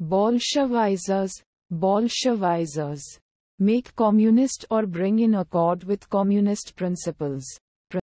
Bolshevizers, Bolshevizers. Make communist or bring in accord with communist principles.